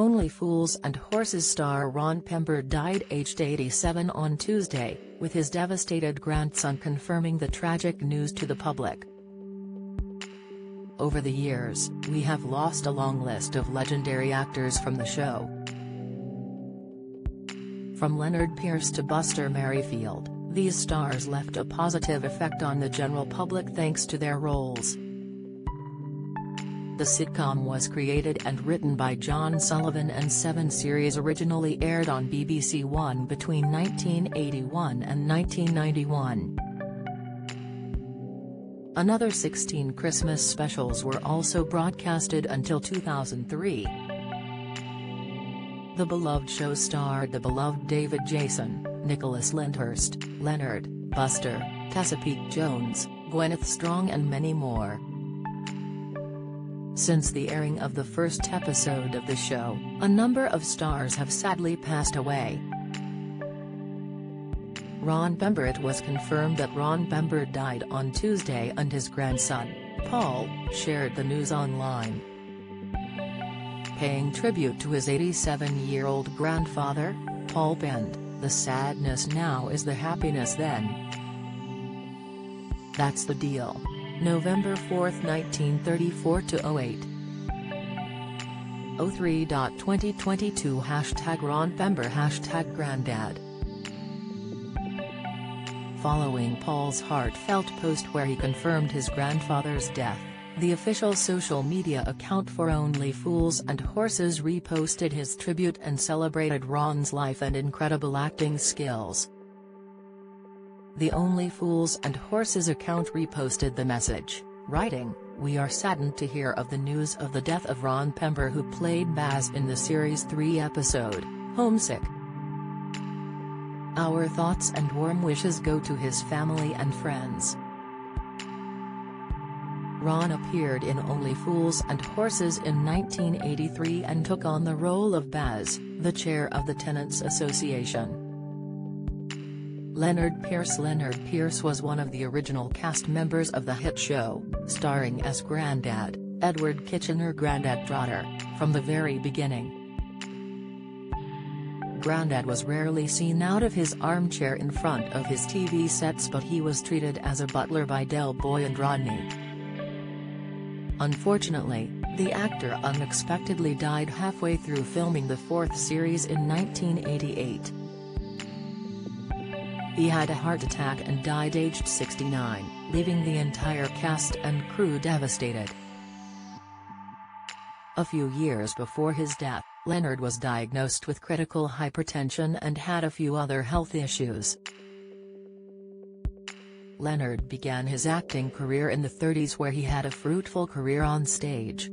Only Fools and Horses star Ron Pember died aged 87 on Tuesday, with his devastated grandson confirming the tragic news to the public. Over the years, we have lost a long list of legendary actors from the show. From Lennard Pearce to Buster Merryfield, these stars left a positive effect on the general public thanks to their roles. The sitcom was created and written by John Sullivan and seven series originally aired on BBC One between 1981 and 1991. Another 16 Christmas specials were also broadcasted until 2003. The beloved show starred the beloved David Jason, Nicholas Lyndhurst, Lennard, Buster, Tessa Peake Jones, Gwyneth Strong and many more. Since the airing of the first episode of the show, a number of stars have sadly passed away. Ron Pember It was confirmed that Ron Pember died on Tuesday and his grandson, Paul, shared the news online. Paying tribute to his 87-year-old grandfather, Paul penned, the sadness now is the happiness then. That's the deal. November 4, 1934 to 08. 03.2022 Hashtag Ron Pember Hashtag Grandad Following Paul's heartfelt post where he confirmed his grandfather's death, the official social media account for Only Fools and Horses reposted his tribute and celebrated Ron's life and incredible acting skills. The Only Fools and Horses account reposted the message, writing, We are saddened to hear of the news of the death of Ron Pember who played Baz in the series 3 episode, Homesick. Our thoughts and warm wishes go to his family and friends. Ron appeared in Only Fools and Horses in 1983 and took on the role of Baz, the chair of the Tenants Association. Lennard Pearce Lennard Pearce was one of the original cast members of the hit show, starring as Grandad, Edward Kitchener Grandad Trotter, from the very beginning. Grandad was rarely seen out of his armchair in front of his TV sets but he was treated as a butler by Del Boy and Rodney. Unfortunately, the actor unexpectedly died halfway through filming the fourth series in 1988. He had a heart attack and died aged 69, leaving the entire cast and crew devastated. A few years before his death, Lennard was diagnosed with critical hypertension and had a few other health issues. Lennard began his acting career in the 30s where he had a fruitful career on stage.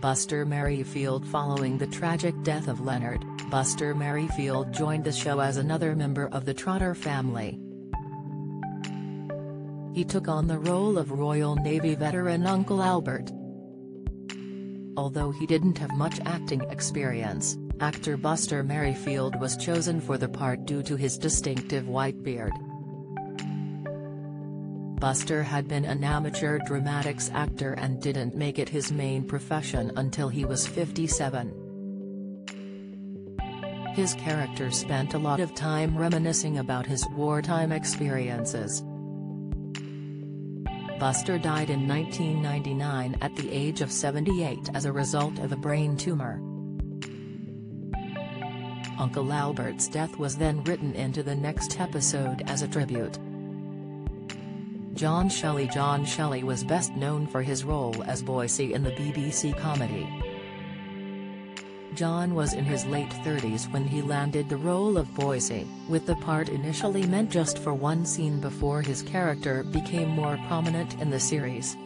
Buster Merryfield Following the tragic death of Lennard, Buster Merryfield joined the show as another member of the Trotter family. He took on the role of Royal Navy veteran Uncle Albert. Although he didn't have much acting experience, actor Buster Merryfield was chosen for the part due to his distinctive white beard. Buster had been an amateur dramatics actor and didn't make it his main profession until he was 57. His character spent a lot of time reminiscing about his wartime experiences. Buster died in 1999 at the age of 78 as a result of a brain tumor. Uncle Albert's death was then written into the next episode as a tribute. John Challis John Challis was best known for his role as Boycie in the BBC comedy. John was in his late 30s when he landed the role of Boycie, with the part initially meant just for one scene before his character became more prominent in the series.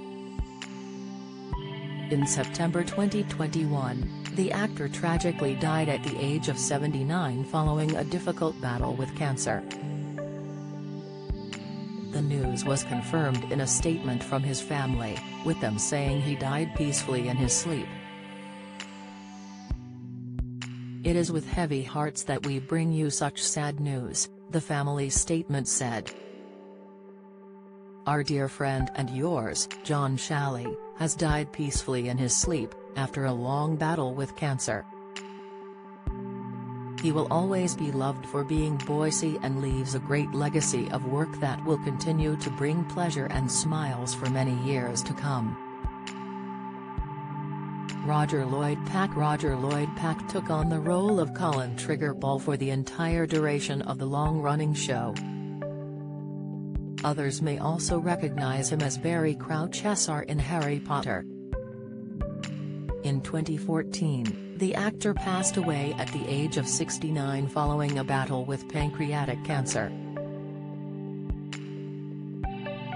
In September 2021, the actor tragically died at the age of 79 following a difficult battle with cancer. The news was confirmed in a statement from his family, with them saying he died peacefully in his sleep. It is with heavy hearts that we bring you such sad news, the family statement said. Our dear friend and yours, John Challis, has died peacefully in his sleep, after a long battle with cancer. He will always be loved for being Boycie and leaves a great legacy of work that will continue to bring pleasure and smiles for many years to come. Roger Lloyd Pack Roger Lloyd Pack took on the role of Colin Trigger Ball for the entire duration of the long-running show. Others may also recognize him as Barty Crouch SR in Harry Potter. In 2014, the actor passed away at the age of 69 following a battle with pancreatic cancer.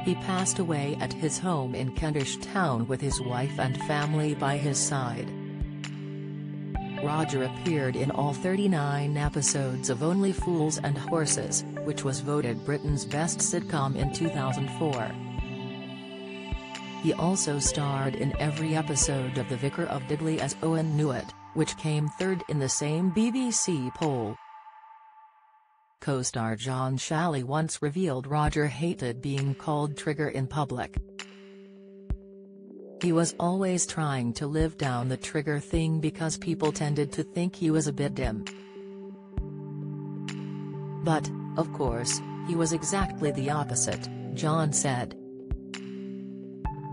He passed away at his home in Kentish Town with his wife and family by his side. Roger appeared in all 39 episodes of Only Fools and Horses, which was voted Britain's best sitcom in 2004. He also starred in every episode of The Vicar of Dibley as Owen Newitt, which came third in the same BBC poll. Co-star John Challis once revealed Roger hated being called Trigger in public. He was always trying to live down the Trigger thing because people tended to think he was a bit dim. But, of course, he was exactly the opposite, John said.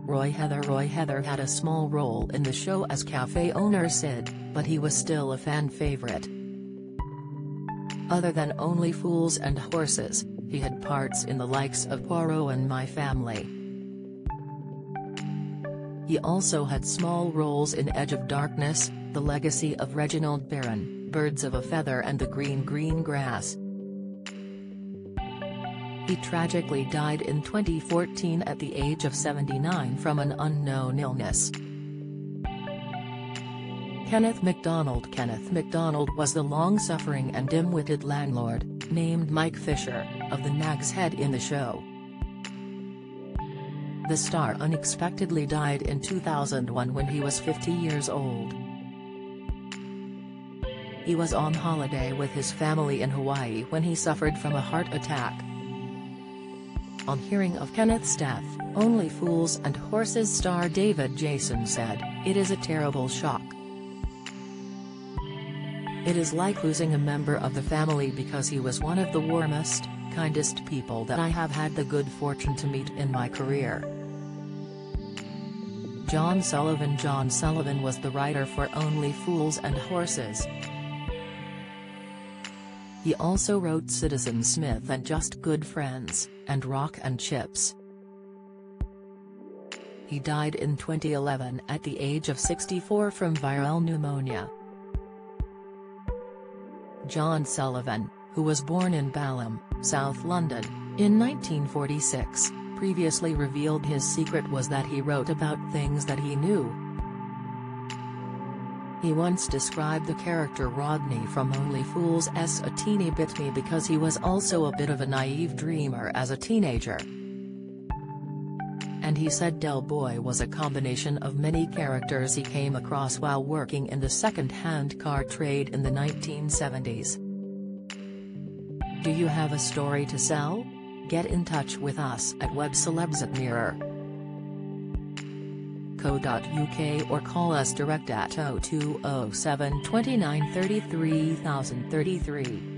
Roy Heather Roy Heather had a small role in the show as cafe owner Sid, but he was still a fan favorite. Other than Only Fools and Horses, he had parts in the likes of Poirot and My Family. He also had small roles in Edge of Darkness, The Legacy of Reginald Perrin, Birds of a Feather and The Green Green Grass. He tragically died in 2014 at the age of 79 from an unknown illness. Kenneth MacDonald Kenneth MacDonald was the long-suffering and dim-witted landlord, named Mike Fisher, of the Nag's Head in the show. The star unexpectedly died in 2001 when he was 50 years old. He was on holiday with his family in Hawaii when he suffered from a heart attack. On hearing of Kenneth's death, Only Fools and Horses star David Jason said, It is a terrible shock. It is like losing a member of the family because he was one of the warmest, kindest people that I have had the good fortune to meet in my career. John Sullivan John Sullivan was the writer for Only Fools and Horses. He also wrote Citizen Smith and Just Good Friends, and Rock and Chips. He died in 2011 at the age of 64 from viral pneumonia. John Sullivan, who was born in Balham, South London, in 1946, previously revealed his secret was that he wrote about things that he knew. He once described the character Rodney from Only Fools as a teeny bit me because he was also a bit of a naive dreamer as a teenager. And he said Del Boy was a combination of many characters he came across while working in the second-hand car trade in the 1970s. Do you have a story to sell? Get in touch with us at webcelebs mirror.co.uk or call us direct at 0207 29 33 033.